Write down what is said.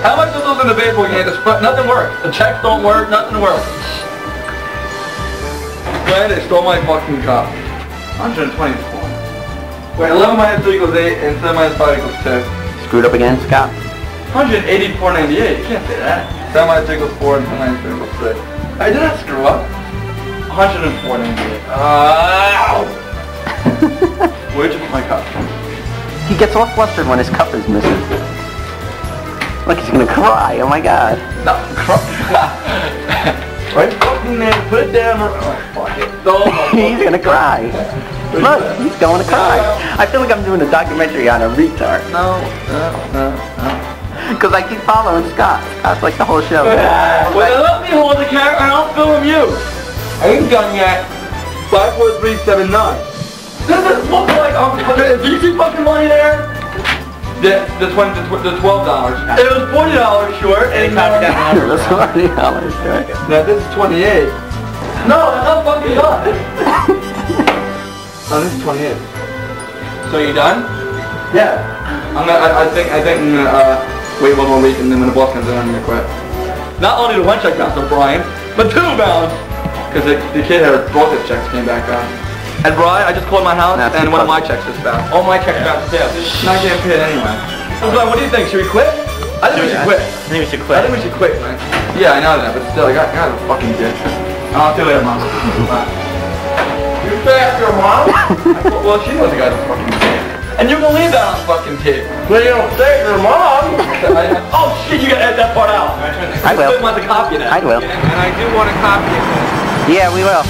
How much does those in the baseball game? Just, nothing works. The checks don't work. Nothing works. Glenn, they stole my fucking cup. 124. Wait, 11 minus 2 equals 8, and 7 minus 5 equals 2. Screwed up again, Scott? 184.98. You can't say that. 7 minus 2 equals 4, and 10 minus 3 equals 6. I did not screw up. 104.98. Ow! Where'd you put my cup? He gets all flustered when his cup is missing. Look, he's gonna cry. Oh my god. No, cr- right fucking there. Put it down. Oh, fuck it. Oh, he's gonna cry. Look, he's going to cry. I feel like I'm doing a documentary on a retard. No, no, no, no. Because I keep following Scott. Scott's like the whole show. well, let me hold the camera and I'll film you. I ain't done yet. Five, four, three, seven, nine. Does it look like I'm... Do you see fucking money there? The, the, 20, the, the $12. It was $40 short and... That's forty dollars? Now this is 28. No, that's not fucking done. no, this is 28. So you done? Yeah. I'm gonna, I, I think, I think I'm gonna, uh, wait one more week and then when the boss comes in, I'm gonna quit. Not only the one check bounce on Brian, but two bounce. Because the, the kid had both his checks came back on. And Brian, I just called my house That's and one of my checks just bounced. All my checks bounced too. Not getting paid anyway. So Brian, what do you think? Should we quit? I think we should quit. I think we should quit. I think we should quit, man. Yeah, I know that, but still, I got, I got a fucking dick. I'll see you later, mom. You fast your mom? well, she knows I got a fucking dick. And you can leave that on fucking tape. Well, you don't say it your mom. oh shit, you gotta edit that part out. I will. I want to copy that. I will. And I do want to copy it. Yeah, we will.